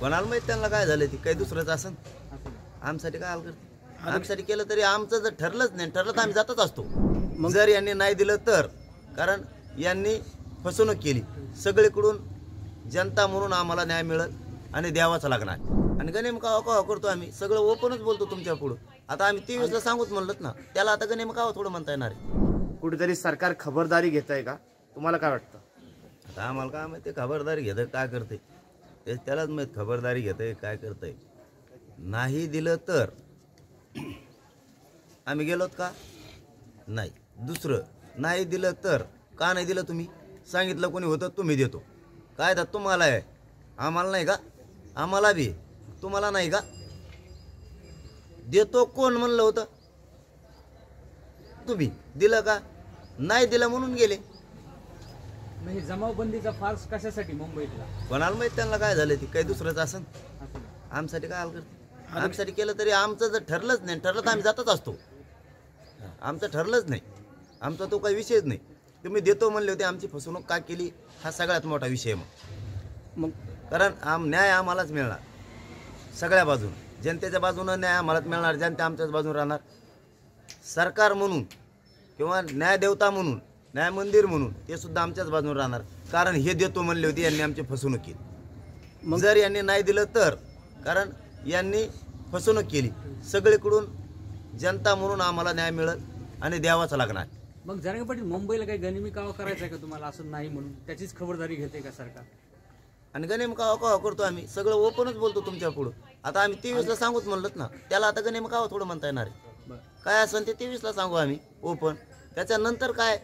कोणाला माहीत त्यांना काय झालं ती? काही दुसरंच असन. आमसाठी काय हाल करते? आमच्यासाठी केलं तरी आमचं जर ठरलंच नाही ठरलं तर आम्ही जातच असतो. जर यांनी नाही दिलं तर. कारण यांनी फसवणूक केली. सगळीकडून जनता म्हणून आम्हाला न्याय मिळत आणि द्यावाच लागणार. आणि गणेम कावा कावा करतो आम्ही? सगळं ओपनच बोलतो तुमच्या पुढं. आता आम्ही तेवीसला सांगूच म्हणलं ना. त्याला आता गणेम कावा थोडं म्हणता येणार आहे. कुठेतरी सरकार खबरदारी घेत आहे का? तुम्हाला काय वाटतं? आता आम्हाला काय माहिती खबरदारी घेतं काय करते ते त्यालाच मग खबरदारी घेतंय काय करतंय? नाही दिलं तर आम्ही गेलोत का? नाही. दुसरं नाही दिलं तर का नाही दिलं तुम्ही? सांगितलं कोणी होतं तुम्ही देतो. काय तर तुम्हाला आहे? आम्हाला नाही का? आम्हाला बी. तुम्हाला नाही का? देतो कोण म्हणलं होतं? तुम्ही दिलं का? नाही दिलं म्हणून गेले. हे जमावबंदीचा फार्स कशासाठी मुंबईतला? कोणाला माहीत त्यांना काय झालं ती? काही दुसरंच असं नाही. आमच्यासाठी काय हाल करते आमच्यासाठी केलं तरी आमचं जर ठरलंच नाही ठरलं तर आम्ही जातच असतो. आमचं ठरलंच नाही. आमचा तो काही विषयच नाही. तुम्ही देतो म्हणले होते आमची फसवणूक का केली? हा सगळ्यात मोठा विषय आहे मग. मग? कारण आम न्याय आम्हालाच मिळणार. सगळ्या बाजून. जनतेच्या बाजूनं न्याय आम्हालाच मिळणार जनता आमच्याच बाजून राहणार. सरकार म्हणून किंवा न्यायदेवता म्हणून न्याय मंदिर म्हणून ते सुद्धा आमच्याच बाजून राहणार. कारण हे देतो म्हणले होते यांनी आमची फसवणूक केली. जर यांनी नाही दिलं तर कारण यांनी फसवणूक केली. सगळीकडून जनता म्हणून आम्हाला न्याय मिळत आणि द्यावाच लागणार. मग जरांगे पाटील मुंबईला काही गनिमी कावा करायचा आहे का तुम्हाला? असं नाही म्हणून. त्याचीच खबरदारी घेते का सरकार? आणि गणेम कावा कावा करतो आम्ही. सगळं ओपनच बोलतो तुमच्या पुढं. आता आम्ही तेवीसला सांगूच म्हणलं ना त्याला आता गणेम कावा थोडं म्हणता येणार आहे. काय असेल ते तेवीसला सांगू आम्ही ओपन. त्याच्यानंतर काय?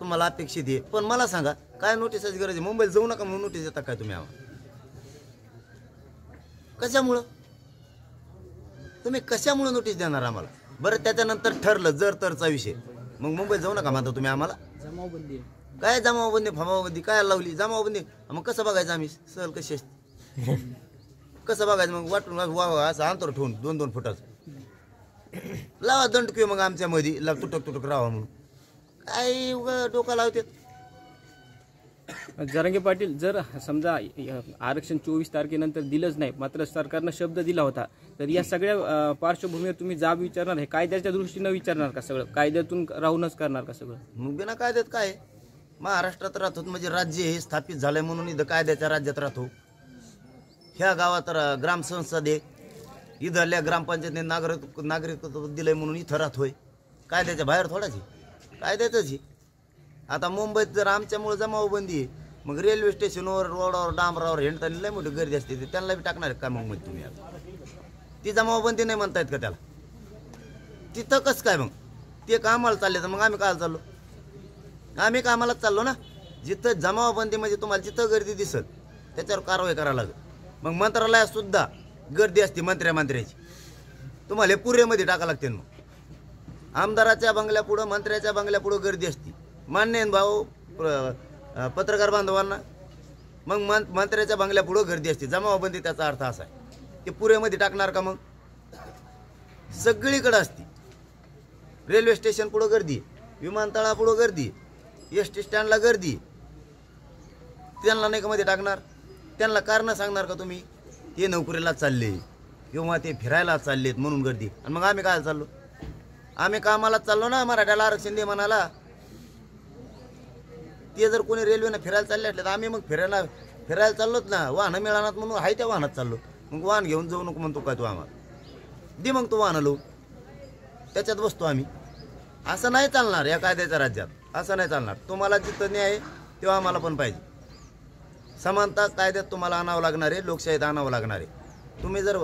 तुम्हाला अपेक्षित आहे. पण मला सांगा काय नोटीसची गरज आहे? मुंबईला जाऊ नका म्हणून नोटीस देता काय तुम्ही आम्हाला? कशामुळं? तुम्ही कशामुळं नोटीस देणार आम्हाला? बरं त्याच्यानंतर ठरलं जर तरचा विषय. मग मुंबईत जाऊ नका म्हणता तुम्ही आम्हाला? जमावबंदी काय जमावबंदी फमावबंदी? काय लावली? जमावबंदी? मग कसं बघायचं आम्ही? सहल कशी असते? कसं बघायचं? मग वाटून वा वा असं अंतर ठेवून दोन दोन फुटाचं. लावा दंड किंवा मग आमच्या मध्ये तुटक तुटक राहा म्हणून. काय उगा डोका लावते. जरांगे पाटील जर समजा आरक्षण चोवीस तारखेनंतर दिलंच नाही मात्र सरकारनं शब्द दिला होता तर या सगळ्या अ, पार्श्वभूमीवर तुम्ही जाब विचारणार हे कायद्याच्या दृष्टीनं विचारणार का सगळं? कायद्यातून राहूनच करणार का सगळं? मग बिना कायद्यात काय आहे? महाराष्ट्रात राहतो म्हणजे राज्य हे स्थापित झालंय म्हणून इथं कायद्याच्या राज्यात राहतो. ह्या गावात र- ग्रामसंसद आहे. इथल्या ग्रामपंचायतीने नागरिक नागरिकत्व दिलंय म्हणून इथं राहतोय. कायद्याच्या बाहेर थोडाच आहे. कायद्याचंच आहे आता मुंबईत जर आमच्यामुळे जमावबंदी आहे मग रेल्वे स्टेशनवर रोडावर डांबरावर हिंडताना लय मोठी गर्दी असते. त्यांना बी टाकणार आहे का मग मध्ये तुम्ही आता. ती जमावबंदी नाही म्हणतायत का त्याला? तिथं कसं काय मग? ते कामाला चालले तर मग आम्ही काय चाललो? आम्ही कामालाच चाललो ना? जिथं जमावबंदी म्हणजे तुम्हाला जिथं गर्दी दिसत त्याच्यावर कारवाई करायला लागेल. मग मंत्रालयात सुद्धा गर्दी असते मंत्र्या मंत्र्याची. तुम्हाला हे पुरेमध्ये टाका लागते मग. आमदाराच्या बंगल्यापुढं मंत्र्याच्या बंगल्यापुढं गर्दी असते. मान्य आहे भाऊ पत्रकार बांधवांना? मग मं मंत्र्याच्या बंगल्यापुढं गर्दी असते. जमावबंदी त्याचा अर्थ असा आहे. ते पुरेमध्ये टाकणार का मग? सगळीकडं असते. रेल्वे स्टेशन पुढं गर्दी विमानतळापुढं गर्दी एस टी स्टँडला गर्दी त्यांना नाही का मध्ये टाकणार? त्यांना कारणं सांगणार का तुम्ही? ते नोकरीला चालले किंवा ते फिरायला चाललेत म्हणून गर्दी आणि मग आम्ही काय चाललो? आम्ही कामालाच चाललो ना मराठ्याला आरक्षण दे म्हणाला. ते जर कोणी रेल्वेनं फिरायला चालले असले तर आम्ही मग फिरायला फिरायला चाललोच ना. वाहनं मिळणार म्हणून आहे त्या वाहनात चाललो. मग वाहन घेऊन जाऊ नको म्हणतो काय तू आम्हाला. दे मग तू वाहनं लो त्याच्यात बसतो आम्ही. असं नाही चालणार या कायद्याच्या राज्यात. असं नाही चालणार. तुम्हाला जिथं न्याय आहे तेव्हा आम्हाला पण पाहिजे. समानता कायद्यात तुम्हाला आणावं लागणार आहे लोकशाहीत आणावं लागणार आहे. तुम्ही जर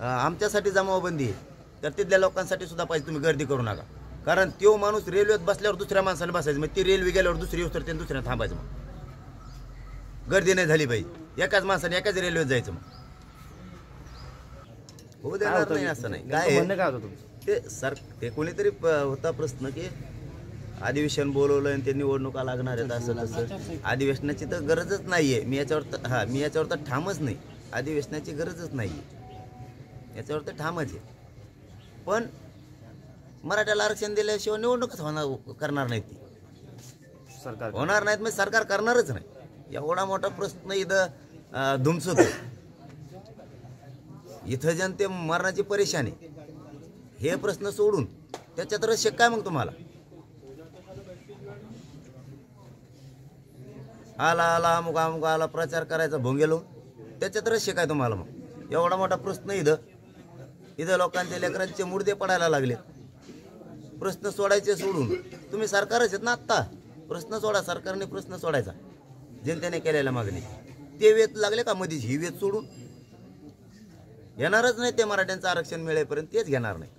आमच्यासाठी जमावबंदी आहे तर तिथल्या लोकांसाठी सुद्धा पाहिजे तुम्ही गर्दी करू नका. कारण तो माणूस रेल्वेत बसल्यावर दुसऱ्या माणसाने बसायचं मग ती रेल्वे गेल्यावर दुसरी तर त्याने दुसऱ्या थांबायचं मग. गर्दी नाही झाली पाहिजे एकाच माणसाने एकाच रेल्वेत जायचं मग. होऊ देणार नाही असं नाही. काय आहे? होतं ते सर ते कोणीतरी होता प्रश्न की अधिवेशन बोलवलं आणि ते निवडणुका लागणार आहेत असं तसं. अधिवेशनाची तर गरजच नाहीये. मी याच्यावर हा मी याच्यावर तर ठामच नाही. अधिवेशनाची गरजच नाही याच्यावर तर ठामच आहे. पण मराठ्याला आरक्षण दिल्याशिवाय निवडणूकच होणार करणार नाहीत ती. सरकार होणार नाहीत म्हणजे सरकार करणारच नाही. एवढा मोठा प्रश्न इथं धुमसत इथं जनते मरणाची परेशानी. हे प्रश्न सोडून त्याच्यात रहस्य काय मग तुम्हाला? आला आला अमुक अमुक आला प्रचार करायचा भोंगेलो त्याच्यात रहस्य काय तुम्हाला मग? एवढा मोठा प्रश्न इथं. इथं लोकांच्या लेकरांचे मुर्दे पडायला लागले प्रश्न सोडायचे सोडून. तुम्ही सरकारच आहेत ना आत्ता? प्रश्न सोडा सरकारने प्रश्न सोडायचा. जनतेने केलेल्या मागणी. ते वेत लागले का मधीच? ही वेत सोडून. येणारच नाही ते मराठ्यांचं आरक्षण मिळेपर्यंत तेच घेणार नाही.